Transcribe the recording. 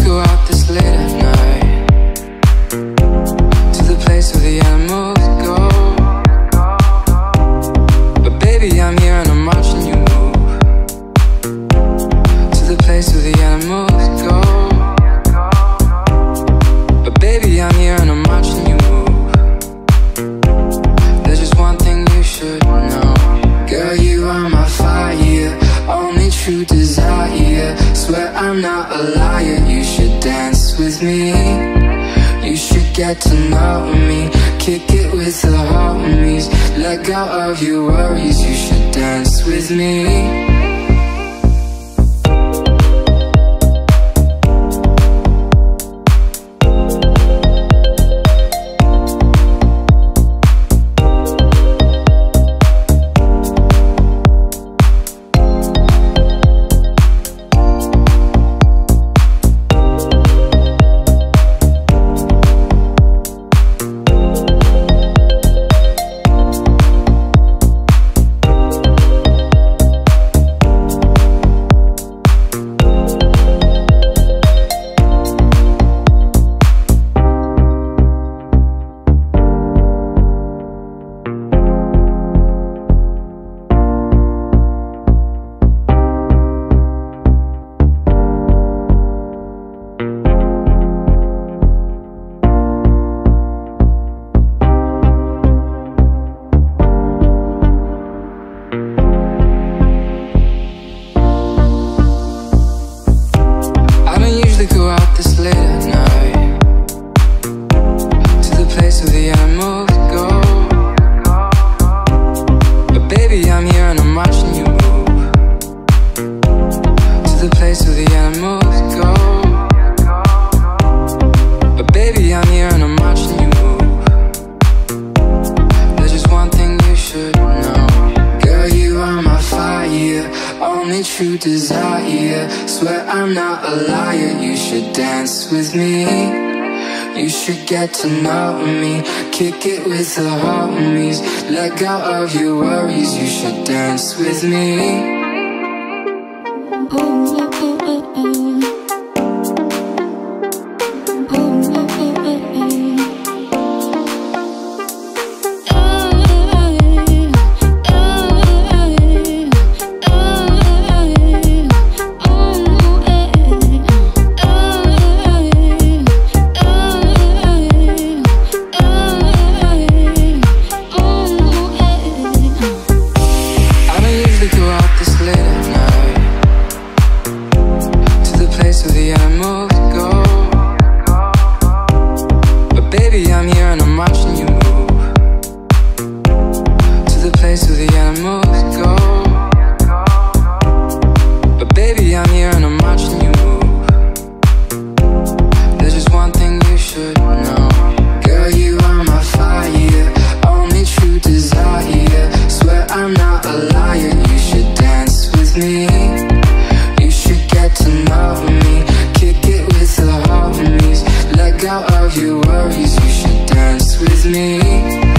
out this late at night. To the place where the animals go. But baby, I'm here and I'm watching you move. To the place where the animals go. But baby, I'm here and I'm watching you move. There's just one thing you should know. Girl, you are my fire. Only true desire. Swear I'm not a liar me. You should get to know me, kick it with the homies. Let go of your worries, you should dance with me. True desire. Swear I'm not a liar. You should dance with me. You should get to know me. Kick it with the homies. Let go of your worries. You should dance with me You move. To the place where you're go. But baby, I'm here and I'm watching you move. There's just one thing you should know. Girl, you are my fire. Only true desire. Swear I'm not a liar. You should dance with me You should get to know me Kick it with the homies Let go of your worries. You should dance with me